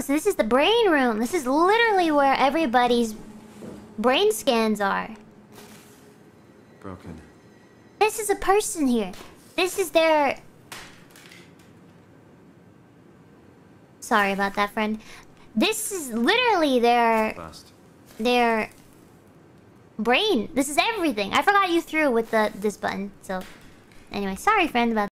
So this is the brain room. This is literally where everybody's brain scans are. Broken. This is a person here. This is their... Sorry about that, friend. This is literally their... Their... Brain. This is everything. I forgot you threw with the this button, so... Anyway, sorry, friend, about